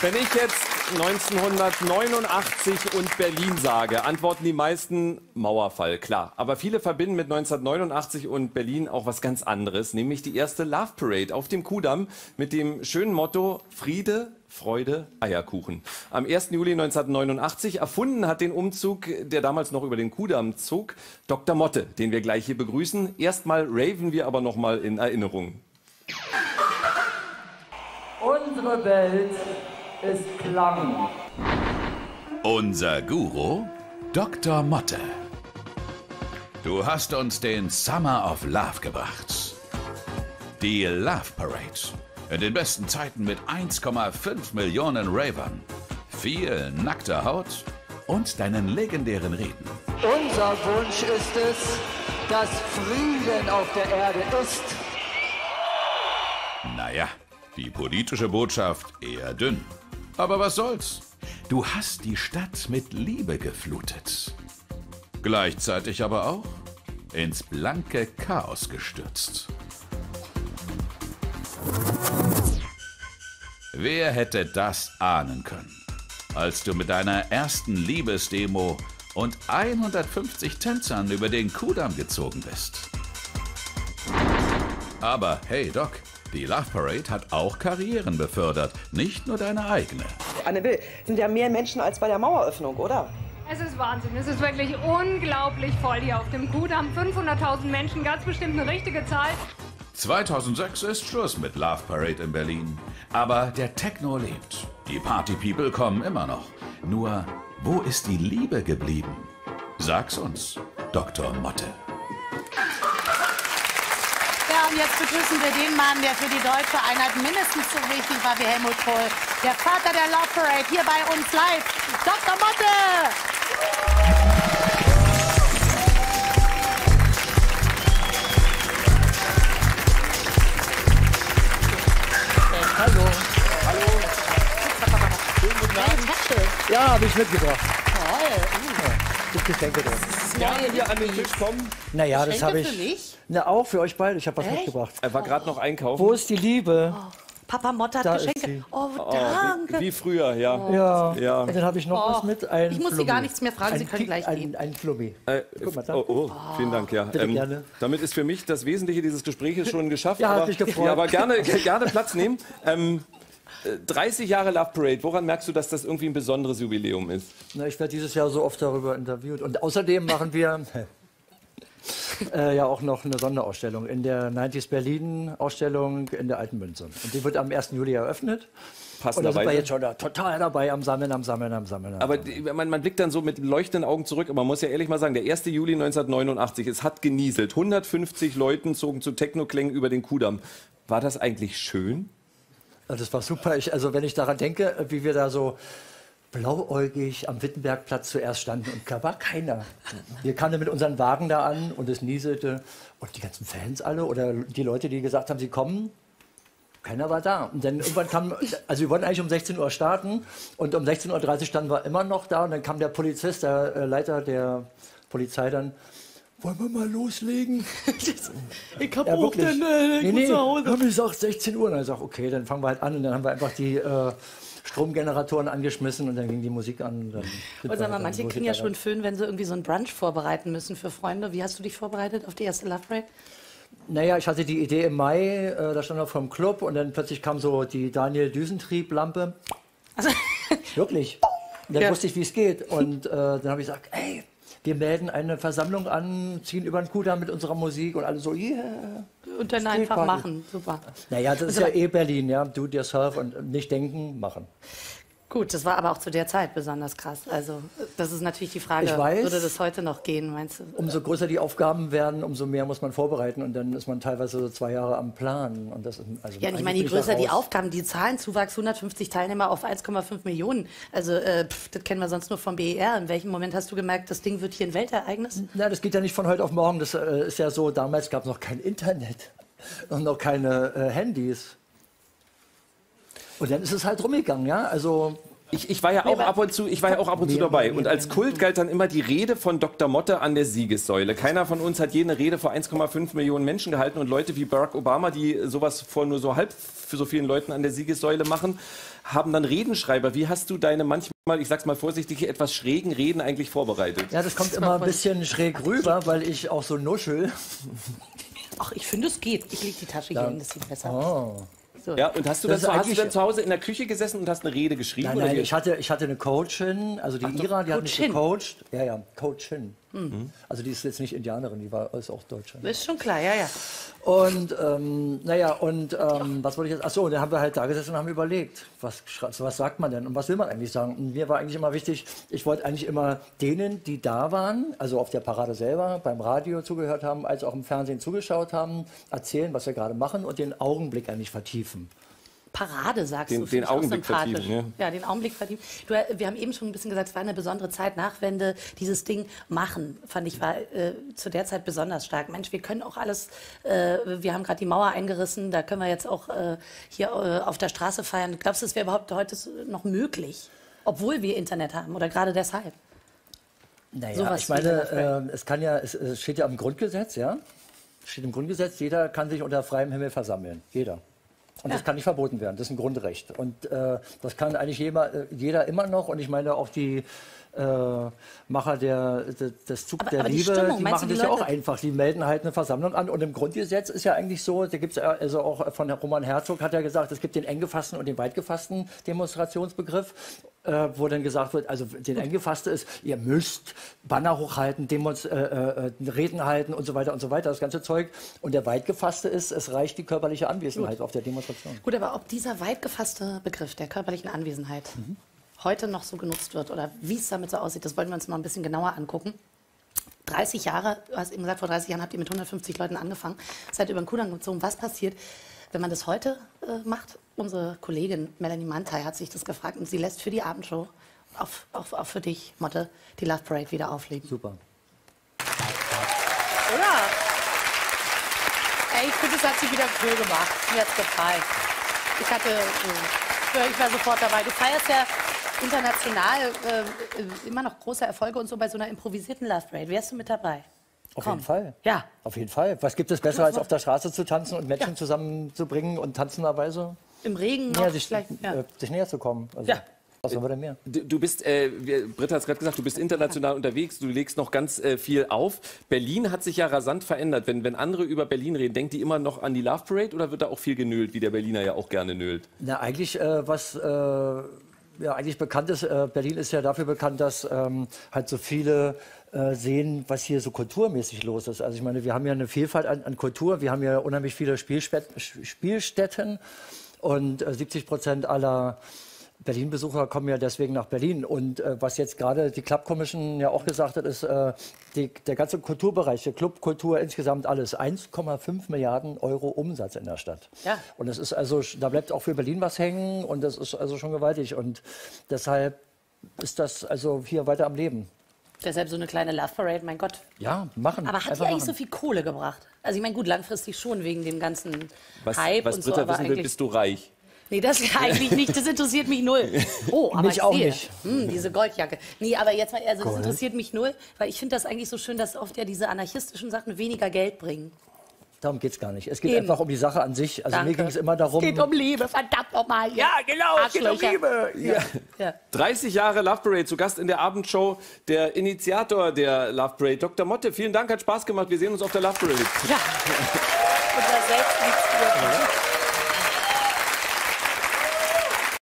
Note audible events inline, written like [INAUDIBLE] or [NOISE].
Wenn ich jetzt 1989 und Berlin sage, antworten die meisten Mauerfall, klar. Aber viele verbinden mit 1989 und Berlin auch was ganz anderes, nämlich die erste Love Parade auf dem Kudamm mit dem schönen Motto Friede, Freude, Eierkuchen. Am 1. Juli 1989 erfunden hat den Umzug, der damals noch über den Kudamm zog, Dr. Motte, den wir gleich hier begrüßen. Erstmal raven wir aber noch mal in Erinnerung. Unsere Welt ist Klang. Unser Guru, Dr. Motte. Du hast uns den Summer of Love gebracht. Die Love Parade. In den besten Zeiten mit 1,5 Millionen Ravern, viel nackter Haut und deinen legendären Reden. Unser Wunsch ist es, dass Frieden auf der Erde ist. Naja, die politische Botschaft eher dünn. Aber was soll's? Du hast die Stadt mit Liebe geflutet. Gleichzeitig aber auch ins blanke Chaos gestürzt. Wer hätte das ahnen können, als du mit deiner ersten Liebesdemo und 150 Tänzern über den Kudamm gezogen bist? Aber hey Doc, die Love Parade hat auch Karrieren befördert, nicht nur deine eigene. Anne Will, sind ja mehr Menschen als bei der Maueröffnung, oder? Es ist Wahnsinn. Es ist wirklich unglaublich voll hier auf dem Kudamm. 500.000 Menschen, ganz bestimmt eine richtige Zahl. 2006 ist Schluss mit Love Parade in Berlin. Aber der Techno lebt. Die Party People kommen immer noch. Nur, wo ist die Liebe geblieben? Sag's uns, Dr. Motte. Jetzt begrüßen wir den Mann, der für die deutsche Einheit mindestens so wichtig war wie Helmut Kohl. Der Vater der Love Parade, hier bei uns live, Dr. Motte! Hallo. Hallo. Schönen guten Abend. Ja, habe ich mitgebracht. Toll. Gibt Geschenke drin. Gerne hier an den Tisch kommen. Naja, das habe für ich. mich? Na, auch für euch beide. Ich habe was Echt? mitgebracht. Er war gerade noch einkaufen. Wo ist die Liebe? Papa Motte hat Da ist Geschenke. sie. Oh, Oh, danke. wie, wie früher, ja. Ja. Ja. Und dann habe ich noch was Oh, mit. Ein ich muss Sie Flummi. gar nichts mehr fragen, ein Sie können Ki- gleich ein, gehen. Ein Flummi. Äh, Guck mal da. oh, oh, vielen Dank, ja. Bitte gerne. Damit ist für mich das Wesentliche dieses Gesprächs schon geschafft. Ja, hat aber, mich gefreut. Ja, aber gerne, [LAUGHS] gerne Platz nehmen. Ähm, äh, 30 Jahre Love Parade, woran merkst du, dass das irgendwie ein besonderes Jubiläum ist? Na, ich werde dieses Jahr so oft darüber interviewt. Und außerdem machen wir [LAUGHS] äh, ja auch noch eine Sonderausstellung in der 90s Berlin Ausstellung in der Alten Münze. Und die wird am 1. Juli eröffnet. Und da sind wir jetzt schon da total dabei am Sammeln, am Sammeln, am Sammeln. Am Aber die, man, man blickt dann so mit leuchtenden Augen zurück, aber man muss ja ehrlich mal sagen, der 1. Juli 1989, es hat genieselt. 150 Leuten zogen zu Technoklängen über den Kudamm. War das eigentlich schön? Also das war super. Ich, also wenn ich daran denke, wie wir da so blauäugig am Wittenbergplatz zuerst standen und da war keiner. Wir kamen mit unseren Wagen da an und es nieselte und die ganzen Fans alle oder die Leute, die gesagt haben, sie kommen, keiner war da. Und dann irgendwann kam, also wir wollten eigentlich um 16 Uhr starten und um 16.30 Uhr standen wir immer noch da und dann kam der Polizist, der äh, Leiter der Polizei dann, wollen wir mal loslegen? [LAUGHS] Ich hab Ja, auch wirklich. den, äh, ich nee, nee, nach Hause. haben wir gesagt 16 Uhr. Und dann gesagt, okay, dann fangen wir halt an. Und dann haben wir einfach die äh, Stromgeneratoren angeschmissen und dann ging die Musik an. Und, dann Und sag mal, manche dann kriegen ja schon Föhn, wenn sie irgendwie so ein Brunch vorbereiten müssen für Freunde. Wie hast du dich vorbereitet auf die erste Love Parade? Naja, ich hatte die Idee im Mai, äh, da stand er vom Club und dann plötzlich kam so die Daniel Düsentrieb-Lampe. [LAUGHS] Wirklich. Und dann Ja. wusste ich, wie es geht. Und äh, dann habe ich gesagt, ey, wir melden eine Versammlung an, ziehen über den Kudamm mit unserer Musik und alle so, yeah. Und dann einfach machen. Super. Naja, das ist Also- ja eh Berlin, ja. Do it yourself und nicht denken, machen. Gut, das war aber auch zu der Zeit besonders krass. Also, das ist natürlich die Frage, weiß. würde das heute noch gehen, meinst du? Umso größer die Aufgaben werden, umso mehr muss man vorbereiten und dann ist man teilweise so zwei Jahre am Plan. Und das ist, also Ja, ich meine, je größer die. Aufgaben, die Zahlenzuwachs, 150 Teilnehmer auf 1,5 Millionen. Also, äh, pff, das kennen wir sonst nur vom BER. In welchem Moment hast du gemerkt, das Ding wird hier ein Weltereignis? Na, das geht ja nicht von heute auf morgen. Das äh, ist ja so, damals gab es noch kein Internet [LAUGHS] und noch keine äh, Handys. Und dann ist es halt rumgegangen, ja. Also Ich, ich war ja auch ab und zu, ich war ja auch ab und zu dabei. Und als Kult galt dann immer die Rede von Dr. Motte an der Siegessäule. Keiner von uns hat je eine Rede vor 1,5 Millionen Menschen gehalten und Leute wie Barack Obama, die sowas vor nur so halb für so vielen Leuten an der Siegessäule machen, haben dann Redenschreiber. Wie hast du deine manchmal, ich sag's mal vorsichtig, etwas schrägen Reden eigentlich vorbereitet? Ja, das kommt immer ein bisschen schräg rüber, weil ich auch so nuschel. Ach, ich finde, es geht. Ich lege die Tasche hier hin, das sieht besser aus. So. Ja, und hast du, Das dann, hast du dann zu Hause in der Küche gesessen und hast eine Rede geschrieben? Nein, oder nein, ich hatte, ich hatte eine Coachin, also die Ira, die hat mich Coachin. gecoacht. Ja, ja, Coachin. Also die ist jetzt nicht Indianerin, die war ist auch Deutsche. Ist schon klar, ja, ja. Und ähm, naja, und ähm, was wollte ich jetzt? Achso, und dann haben wir halt da gesessen und haben überlegt, was, was sagt man denn und was will man eigentlich sagen? Und mir war eigentlich immer wichtig, ich wollte eigentlich immer denen, die da waren, also auf der Parade selber, beim Radio zugehört haben, als auch im Fernsehen zugeschaut haben, erzählen, was wir gerade machen und den Augenblick eigentlich vertiefen. Parade, sagst Den- du. den finde ich auch Augenblick sympathisch. vertiefen, Ja, den Augenblick vertiefen. Du, äh, wir haben eben schon ein bisschen gesagt, es war eine besondere Zeit, Nachwende, dieses Ding machen, fand ich, war äh, zu der Zeit besonders stark. Mensch, wir können auch alles, äh, wir haben gerade die Mauer eingerissen, da können wir jetzt auch äh, hier äh, auf der Straße feiern. Glaubst du, es wäre überhaupt heute so noch möglich, obwohl wir Internet haben oder gerade deshalb? Naja, Sowas ich meine, äh, es kann ja, es, es steht ja im Grundgesetz, ja? Steht im Grundgesetz, jeder kann sich unter freiem Himmel versammeln. Jeder. Und das kann nicht verboten werden. Das ist ein Grundrecht. Und äh, das kann eigentlich jeder, äh, jeder immer noch. Und ich meine auch die äh, Macher der, de- des Zug Aber- der aber die Liebe, Stimmung, die machen du, die das ja auch einfach. Die melden halt eine Versammlung an. Und im Grundgesetz ist ja eigentlich so, da gibt es also auch von Roman Herzog hat ja gesagt, es gibt den eng gefassten und den weit gefassten Demonstrationsbegriff, äh, wo dann gesagt wird, also den eng gefasste ist, ihr müsst Banner hochhalten, Demos, äh, äh, Reden halten und so weiter und so weiter, das ganze Zeug. Und der weit gefasste ist, es reicht die körperliche Anwesenheit auf der Demonstration. Gut, aber ob dieser weit gefasste Begriff der körperlichen Anwesenheit heute noch so genutzt wird oder wie es damit so aussieht, das wollen wir uns mal ein bisschen genauer angucken. 30 Jahre, du hast eben gesagt, vor 30 Jahren habt ihr mit 150 Leuten angefangen, seid über den Kudamm gezogen. Was passiert, wenn man das heute äh, macht? Unsere Kollegin Melanie Mantai hat sich das gefragt und sie lässt für die Abendshow, auch, auch, auch für dich, Motte, die Love Parade wieder aufleben. Super. Oder? Ey, ich finde, es hat sie wieder cool gemacht. Mir hat's gefallen. Ich hatte, äh, ich war sofort dabei. Du feierst ja international äh, immer noch große Erfolge und so bei so einer improvisierten Love Parade. Wärst du mit dabei? Auf Komm. jeden Fall. Ja. Auf jeden Fall. Was gibt es besser, als auf der Straße zu tanzen und Menschen Ja. zusammenzubringen und tanzenderweise Im Regen näher, noch sich. Ja. äh, sich näher zu kommen? Also, Ja. Was wollen wir denn mehr? Du bist, äh, Britta hat es gerade gesagt, du bist international unterwegs, du legst noch ganz äh, viel auf. Berlin hat sich ja rasant verändert. Wenn, wenn andere über Berlin reden, denkt die immer noch an die Love Parade oder wird da auch viel genölt, wie der Berliner ja auch gerne nölt? Na, eigentlich, äh, was äh, ja, eigentlich bekannt ist, äh, Berlin ist ja dafür bekannt, dass ähm, halt so viele äh, sehen, was hier so kulturmäßig los ist. Also ich meine, wir haben ja eine Vielfalt an, an Kultur, wir haben ja unheimlich viele Spielspät Spielstätten und äh, 70 Prozent aller Berlin-Besucher kommen ja deswegen nach Berlin. Und äh, was jetzt gerade die Club Commission ja auch gesagt hat, ist, äh, die, der ganze Kulturbereich, der Clubkultur insgesamt alles, 1,5 Milliarden Euro Umsatz in der Stadt. Ja. Und das ist also, da bleibt auch für Berlin was hängen und das ist also schon gewaltig. Und deshalb ist das also hier weiter am Leben. Deshalb so eine kleine Love Parade, mein Gott. Ja, machen. Aber hat die eigentlich so machen. viel Kohle gebracht? Also ich meine, gut, langfristig schon wegen dem ganzen Was, Hype was und so, Britta aber wissen will, bist du reich. Nee, das eigentlich nicht. Das interessiert mich null. [LAUGHS] Oh, aber Mich ich auch sehe. nicht. Hm, diese Goldjacke. Nee, aber jetzt mal, also das interessiert mich null, weil ich finde das eigentlich so schön, dass oft ja diese anarchistischen Sachen weniger Geld bringen. Darum geht es gar nicht. Es geht Eben. einfach um die Sache an sich. Also Danke. mir ging es immer darum. Es geht um Liebe, verdammt nochmal. Ja, genau, es geht um Liebe. Ja. Ja. 30 Jahre Love Parade, zu Gast in der Abendshow, der Initiator der Love Parade, Dr. Motte. Vielen Dank, hat Spaß gemacht. Wir sehen uns auf der Love Parade. ja. [LAUGHS] Unser Selbstliebsbier.